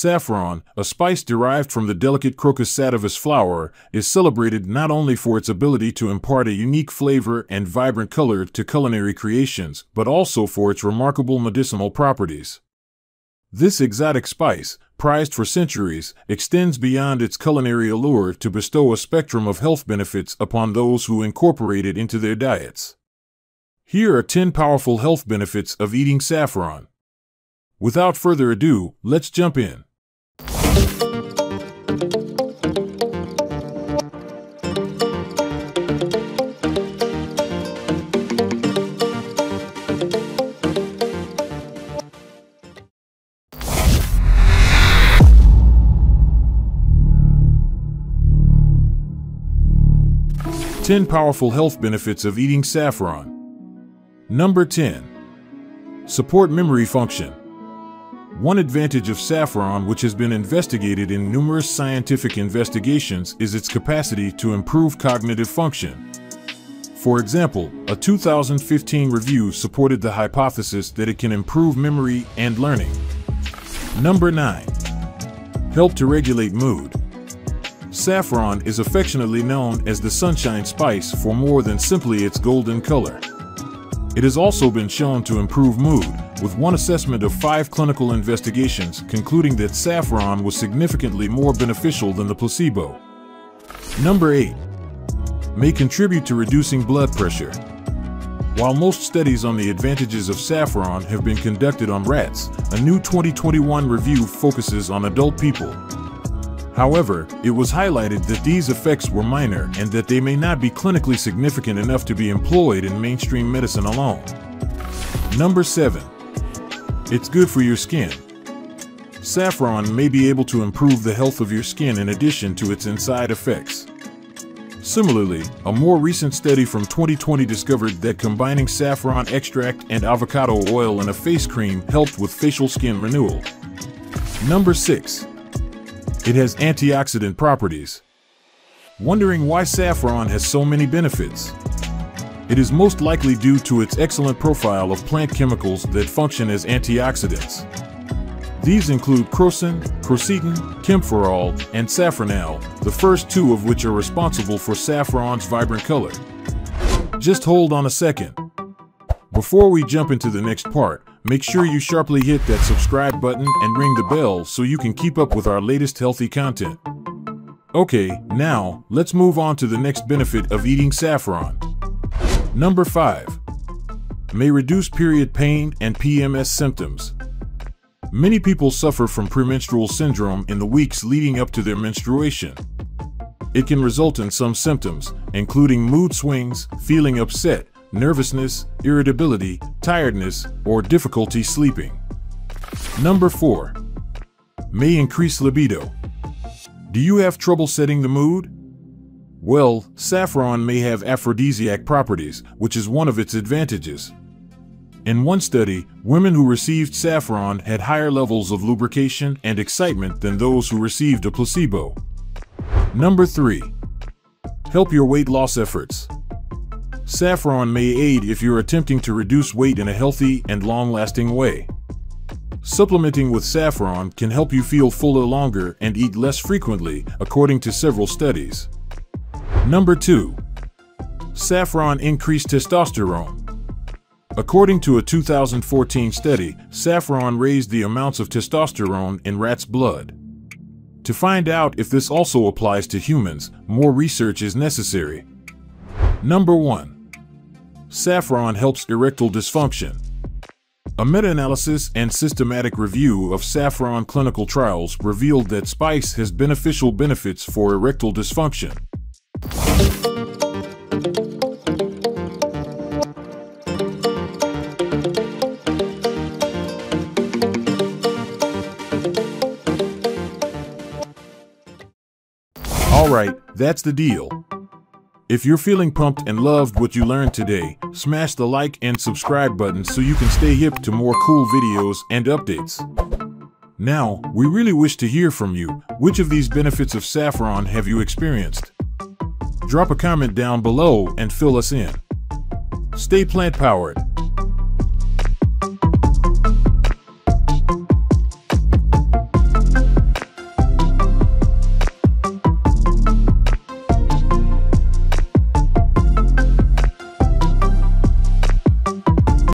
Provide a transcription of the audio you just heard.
Saffron, a spice derived from the delicate Crocus sativus flower, is celebrated not only for its ability to impart a unique flavor and vibrant color to culinary creations, but also for its remarkable medicinal properties. This exotic spice, prized for centuries, extends beyond its culinary allure to bestow a spectrum of health benefits upon those who incorporate it into their diets. Here are 10 powerful health benefits of eating saffron. Without further ado, let's jump in. Ten powerful health benefits of eating saffron. Number 10. Support memory function. One advantage of saffron, which has been investigated in numerous scientific investigations, is its capacity to improve cognitive function. For example, a 2015 review supported the hypothesis that it can improve memory and learning. Number 9. Help to regulate mood. Saffron is affectionately known as the sunshine spice for more than simply its golden color. It has also been shown to improve mood, with one assessment of five clinical investigations concluding that saffron was significantly more beneficial than the placebo. Number 8. May contribute to reducing blood pressure. While most studies on the advantages of saffron have been conducted on rats, a new 2021 review focuses on adult people. However, it was highlighted that these effects were minor and that they may not be clinically significant enough to be employed in mainstream medicine alone. Number 7. It's good for your skin. Saffron may be able to improve the health of your skin in addition to its inside effects. Similarly, a more recent study from 2020 discovered that combining saffron extract and avocado oil in a face cream helped with facial skin renewal. Number 6. It has antioxidant properties. Wondering why saffron has so many benefits? It is most likely due to its excellent profile of plant chemicals that function as antioxidants. These include crocin, quercetin, kaempferol, and safranal, the first two of which are responsible for saffron's vibrant color. Just hold on a second. Before we jump into the next part, make sure you sharply hit that subscribe button and ring the bell so you can keep up with our latest healthy content. Okay, now, let's move on to the next benefit of eating saffron. Number 5. May reduce period pain and PMS symptoms. Many people suffer from premenstrual syndrome in the weeks leading up to their menstruation. It can result in some symptoms, including mood swings, feeling upset, nervousness, irritability, tiredness, or difficulty sleeping. Number 4. May increase libido. Do you have trouble setting the mood? Well, saffron may have aphrodisiac properties, which is one of its advantages. In one study, women who received saffron had higher levels of lubrication and excitement than those who received a placebo. Number 3. Help your weight loss efforts. Saffron may aid if you're attempting to reduce weight in a healthy and long-lasting way. Supplementing with saffron can help you feel fuller longer and eat less frequently, according to several studies. Number 2. Saffron increased testosterone. According to a 2014 study, saffron raised the amounts of testosterone in rats' blood. To find out if this also applies to humans, more research is necessary. Number 1. Saffron helps erectile dysfunction. A meta-analysis and systematic review of saffron clinical trials revealed that spice has beneficial benefits for erectile dysfunction. Alright, that's the deal. If you're feeling pumped and loved what you learned today, smash the like and subscribe button so you can stay hip to more cool videos and updates. Now, we really wish to hear from you. Which of these benefits of saffron have you experienced? Drop a comment down below and fill us in. Stay plant powered.